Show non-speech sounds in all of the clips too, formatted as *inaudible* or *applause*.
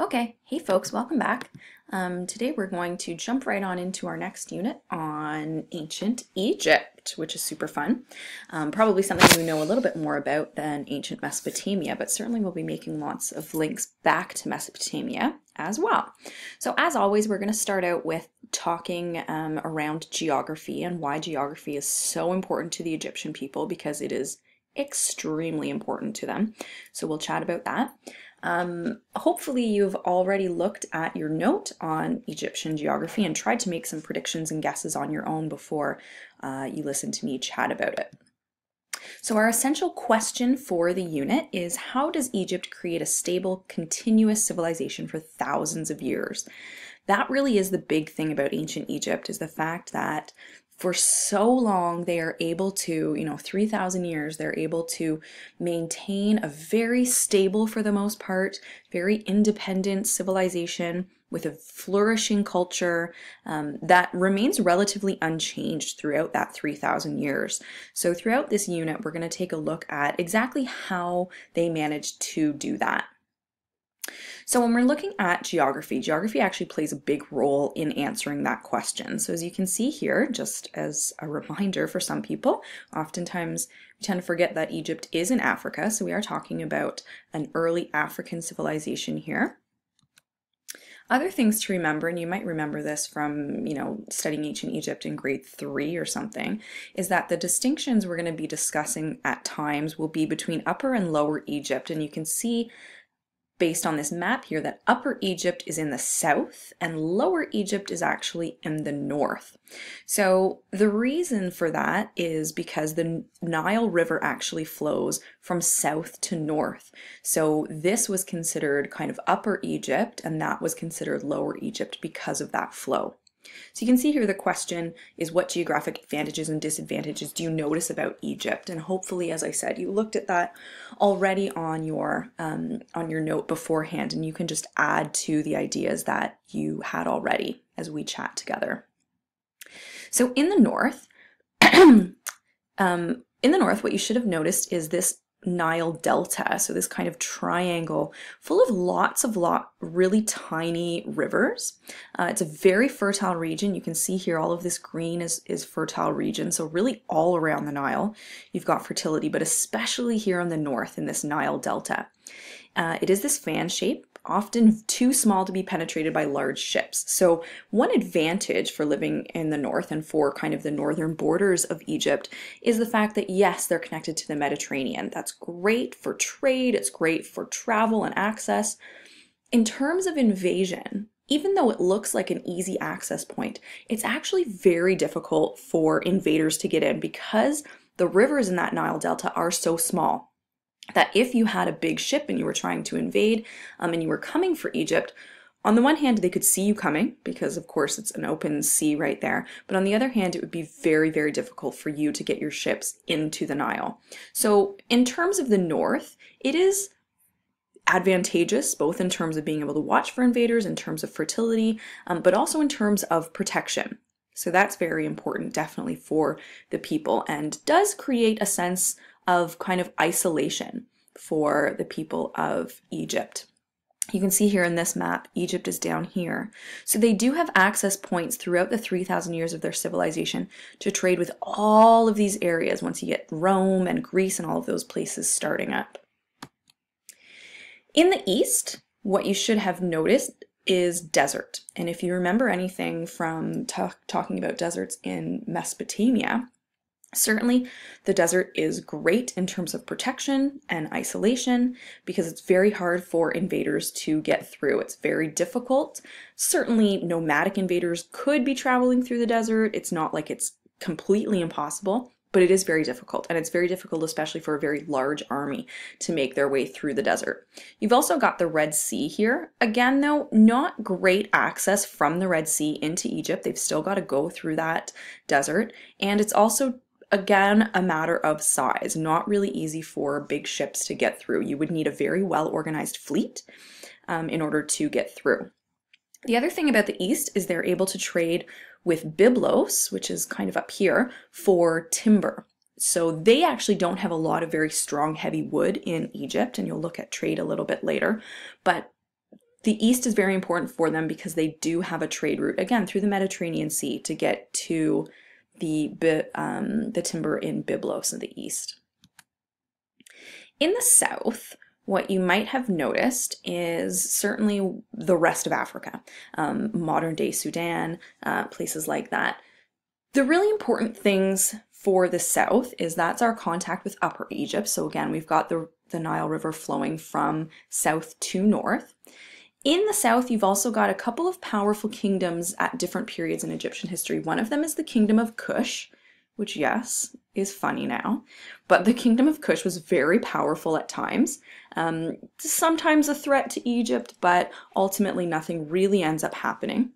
Okay, hey folks, welcome back. Um, today we're going to jump right on into our next unit on ancient Egypt, which is super fun. Um, probably something you know a little bit more about than ancient Mesopotamia, but certainly we'll be making lots of links back to Mesopotamia as well. So as always, we're going to start out with talking um, around geography and why geography is so important to the Egyptian people because it is extremely important to them. So we'll chat about that. Um, hopefully you've already looked at your note on Egyptian geography and tried to make some predictions and guesses on your own before uh, you listen to me chat about it. So our essential question for the unit is how does Egypt create a stable, continuous civilization for thousands of years? That really is the big thing about ancient Egypt is the fact that for so long they are able to you know 3000 years they're able to maintain a very stable for the most part very independent civilization with a flourishing culture um, that remains relatively unchanged throughout that 3000 years. So throughout this unit we're going to take a look at exactly how they managed to do that so when we're looking at geography, geography actually plays a big role in answering that question. So as you can see here, just as a reminder for some people, oftentimes we tend to forget that Egypt is in Africa. So we are talking about an early African civilization here. Other things to remember, and you might remember this from, you know, studying ancient Egypt in grade three or something, is that the distinctions we're going to be discussing at times will be between Upper and Lower Egypt. And you can see based on this map here that Upper Egypt is in the south and Lower Egypt is actually in the north. So the reason for that is because the Nile River actually flows from south to north. So this was considered kind of Upper Egypt and that was considered Lower Egypt because of that flow. So you can see here the question is what geographic advantages and disadvantages do you notice about Egypt? And hopefully, as I said, you looked at that already on your um, on your note beforehand, and you can just add to the ideas that you had already as we chat together. So in the north, *clears throat* um, in the north, what you should have noticed is this Nile Delta. So this kind of triangle full of lots of lot really tiny rivers. Uh, it's a very fertile region. You can see here all of this green is, is fertile region. So really all around the Nile, you've got fertility, but especially here on the north in this Nile Delta. Uh, it is this fan shape often too small to be penetrated by large ships. So, one advantage for living in the north and for kind of the northern borders of Egypt is the fact that, yes, they're connected to the Mediterranean. That's great for trade, it's great for travel and access. In terms of invasion, even though it looks like an easy access point, it's actually very difficult for invaders to get in because the rivers in that Nile Delta are so small that if you had a big ship and you were trying to invade um, and you were coming for Egypt, on the one hand, they could see you coming because, of course, it's an open sea right there. But on the other hand, it would be very, very difficult for you to get your ships into the Nile. So, in terms of the north, it is advantageous both in terms of being able to watch for invaders, in terms of fertility, um, but also in terms of protection. So, that's very important, definitely, for the people and does create a sense of kind of isolation for the people of Egypt. You can see here in this map, Egypt is down here. So they do have access points throughout the 3,000 years of their civilization to trade with all of these areas once you get Rome and Greece and all of those places starting up. In the east, what you should have noticed is desert. And if you remember anything from talking about deserts in Mesopotamia, Certainly, the desert is great in terms of protection and isolation because it's very hard for invaders to get through. It's very difficult. Certainly, nomadic invaders could be traveling through the desert. It's not like it's completely impossible, but it is very difficult. And it's very difficult, especially for a very large army, to make their way through the desert. You've also got the Red Sea here. Again, though, not great access from the Red Sea into Egypt. They've still got to go through that desert. And it's also again a matter of size, not really easy for big ships to get through. You would need a very well organized fleet um, in order to get through. The other thing about the East is they're able to trade with Byblos, which is kind of up here, for timber. So they actually don't have a lot of very strong heavy wood in Egypt, and you'll look at trade a little bit later. But the east is very important for them because they do have a trade route, again, through the Mediterranean Sea to get to the, um, the timber in Byblos in the east. In the south, what you might have noticed is certainly the rest of Africa, um, modern day Sudan, uh, places like that. The really important things for the south is that's our contact with Upper Egypt. So again, we've got the, the Nile River flowing from south to north. In the south, you've also got a couple of powerful kingdoms at different periods in Egyptian history. One of them is the Kingdom of Kush, which, yes, is funny now. But the Kingdom of Kush was very powerful at times. Um, sometimes a threat to Egypt, but ultimately nothing really ends up happening.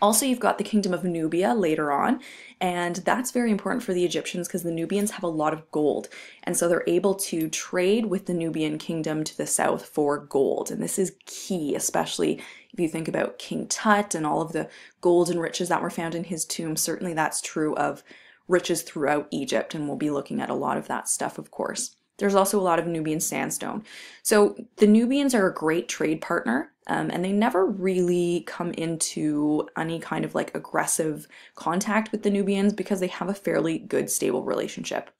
Also, you've got the Kingdom of Nubia later on, and that's very important for the Egyptians because the Nubians have a lot of gold. And so they're able to trade with the Nubian kingdom to the south for gold. And this is key, especially if you think about King Tut and all of the gold and riches that were found in his tomb. Certainly that's true of riches throughout Egypt, and we'll be looking at a lot of that stuff, of course. There's also a lot of Nubian sandstone. So the Nubians are a great trade partner, um, and they never really come into any kind of like aggressive contact with the Nubians because they have a fairly good, stable relationship.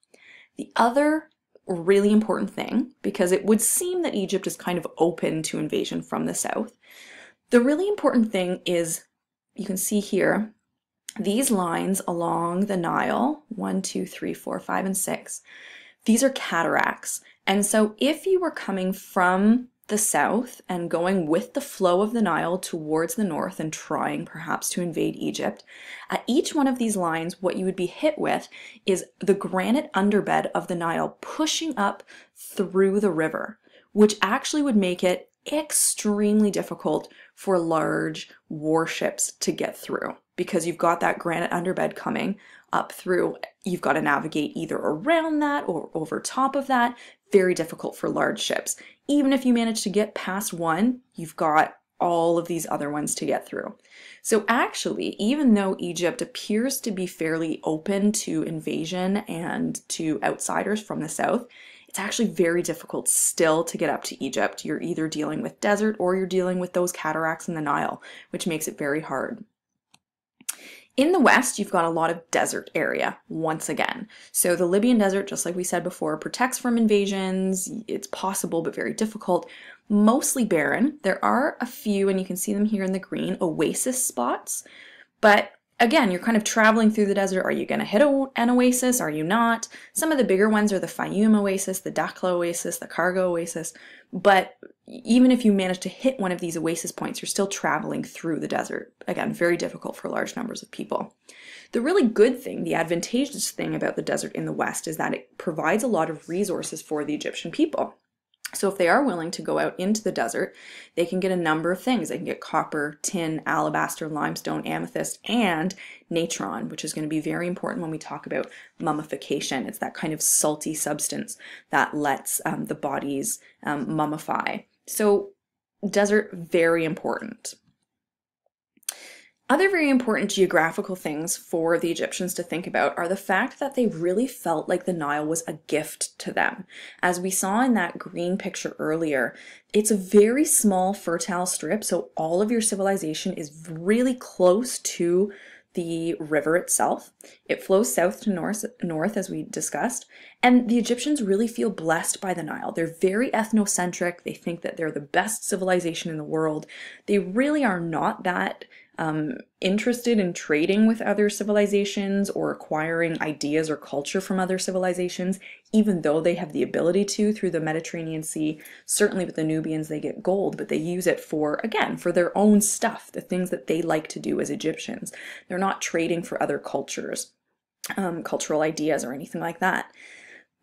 The other really important thing, because it would seem that Egypt is kind of open to invasion from the south, the really important thing is you can see here these lines along the Nile, one, two, three, four, five, and six, these are cataracts. And so if you were coming from the south and going with the flow of the Nile towards the north and trying perhaps to invade Egypt, at each one of these lines, what you would be hit with is the granite underbed of the Nile pushing up through the river, which actually would make it extremely difficult for large warships to get through because you've got that granite underbed coming up through. You've got to navigate either around that or over top of that. Very difficult for large ships. Even if you manage to get past one, you've got all of these other ones to get through. So actually, even though Egypt appears to be fairly open to invasion and to outsiders from the south, it's actually very difficult still to get up to Egypt. You're either dealing with desert or you're dealing with those cataracts in the Nile, which makes it very hard. In the west, you've got a lot of desert area once again. So the Libyan desert, just like we said before, protects from invasions. It's possible, but very difficult. Mostly barren. There are a few, and you can see them here in the green, oasis spots. But again, you're kind of traveling through the desert. Are you going to hit an oasis? Are you not? Some of the bigger ones are the Fayum Oasis, the Dakhla Oasis, the Kharga Oasis. But even if you manage to hit one of these oasis points, you're still traveling through the desert. Again, very difficult for large numbers of people. The really good thing, the advantageous thing about the desert in the west is that it provides a lot of resources for the Egyptian people. So if they are willing to go out into the desert, they can get a number of things. They can get copper, tin, alabaster, limestone, amethyst, and natron, which is going to be very important when we talk about mummification. It's that kind of salty substance that lets um, the bodies um, mummify. So desert, very important. Other very important geographical things for the Egyptians to think about are the fact that they really felt like the Nile was a gift to them. As we saw in that green picture earlier, it's a very small fertile strip, so all of your civilization is really close to the river itself. It flows south to north, north, as we discussed, and the Egyptians really feel blessed by the Nile. They're very ethnocentric. They think that they're the best civilization in the world. They really are not that um, interested in trading with other civilizations or acquiring ideas or culture from other civilizations, even though they have the ability to through the Mediterranean Sea. Certainly with the Nubians, they get gold, but they use it for, again, for their own stuff, the things that they like to do as Egyptians. They're not trading for other cultures, um, cultural ideas, or anything like that.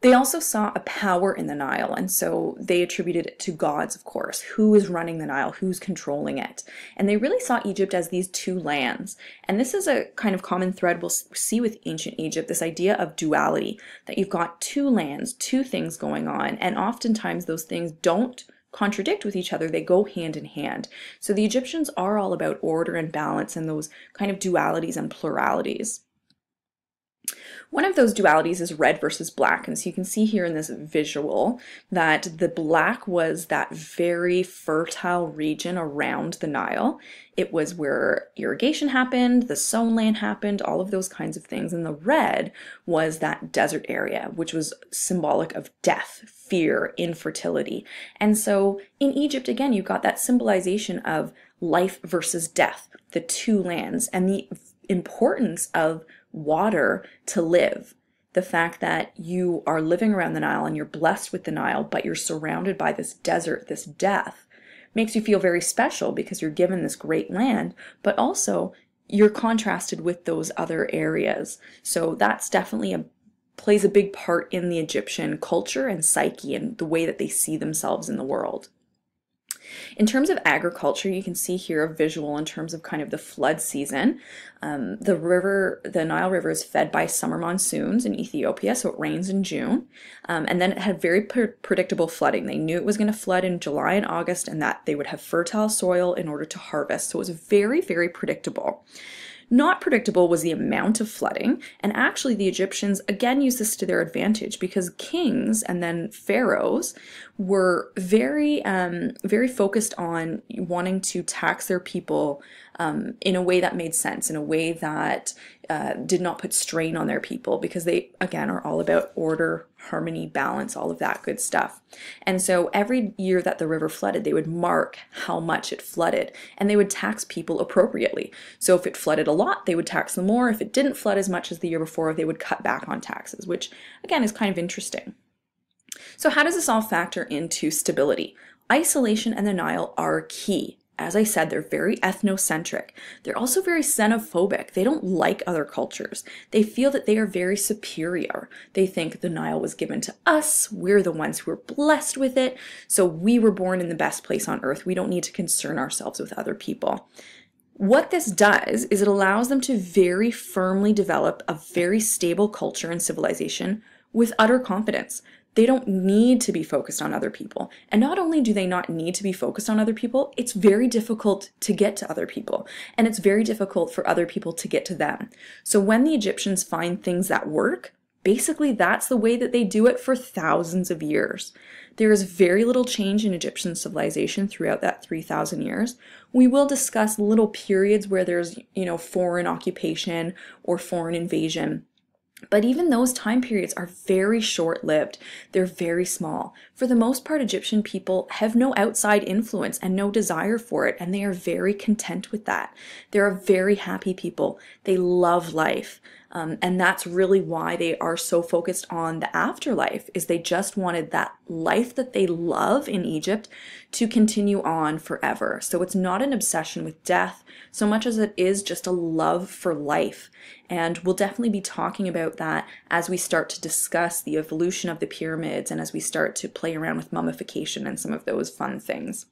They also saw a power in the Nile, and so they attributed it to gods, of course. Who is running the Nile? Who's controlling it? And they really saw Egypt as these two lands. And this is a kind of common thread we'll see with ancient Egypt this idea of duality that you've got two lands, two things going on, and oftentimes those things don't contradict with each other, they go hand in hand. So the Egyptians are all about order and balance and those kind of dualities and pluralities. One of those dualities is red versus black. And so you can see here in this visual that the black was that very fertile region around the Nile. It was where irrigation happened, the sown land happened, all of those kinds of things. And the red was that desert area, which was symbolic of death, fear, infertility. And so in Egypt, again, you've got that symbolization of life versus death, the two lands, and the importance of water to live. The fact that you are living around the Nile and you're blessed with the Nile, but you're surrounded by this desert, this death, makes you feel very special because you're given this great land, but also you're contrasted with those other areas. So that's definitely a plays a big part in the Egyptian culture and psyche and the way that they see themselves in the world. In terms of agriculture, you can see here a visual in terms of kind of the flood season. Um, the river, the Nile River is fed by summer monsoons in Ethiopia, so it rains in June. Um, and then it had very pre predictable flooding. They knew it was going to flood in July and August and that they would have fertile soil in order to harvest. So it was very, very predictable. Not predictable was the amount of flooding, and actually the Egyptians again used this to their advantage because kings and then pharaohs were very, um, very focused on wanting to tax their people um, in a way that made sense, in a way that uh, did not put strain on their people, because they, again, are all about order, harmony, balance, all of that good stuff. And so every year that the river flooded, they would mark how much it flooded, and they would tax people appropriately. So if it flooded a lot, they would tax them more. If it didn't flood as much as the year before, they would cut back on taxes, which, again, is kind of interesting. So how does this all factor into stability? Isolation and the Nile are key. As I said, they're very ethnocentric. They're also very xenophobic. They don't like other cultures. They feel that they are very superior. They think the Nile was given to us. We're the ones who were blessed with it. So we were born in the best place on earth. We don't need to concern ourselves with other people. What this does is it allows them to very firmly develop a very stable culture and civilization with utter confidence. They don't need to be focused on other people. And not only do they not need to be focused on other people, it's very difficult to get to other people. And it's very difficult for other people to get to them. So when the Egyptians find things that work, basically that's the way that they do it for thousands of years. There is very little change in Egyptian civilization throughout that 3,000 years. We will discuss little periods where there's, you know, foreign occupation or foreign invasion. But even those time periods are very short lived. They're very small. For the most part, Egyptian people have no outside influence and no desire for it, and they are very content with that. They're a very happy people. They love life. Um, and that's really why they are so focused on the afterlife is they just wanted that life that they love in Egypt to continue on forever. So it's not an obsession with death so much as it is just a love for life. And we'll definitely be talking about that as we start to discuss the evolution of the pyramids and as we start to play around with mummification and some of those fun things.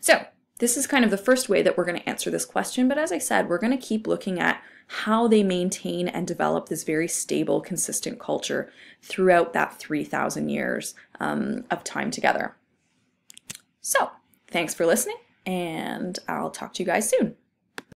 So this is kind of the first way that we're going to answer this question. But as I said, we're going to keep looking at how they maintain and develop this very stable, consistent culture throughout that 3,000 years um, of time together. So, thanks for listening, and I'll talk to you guys soon.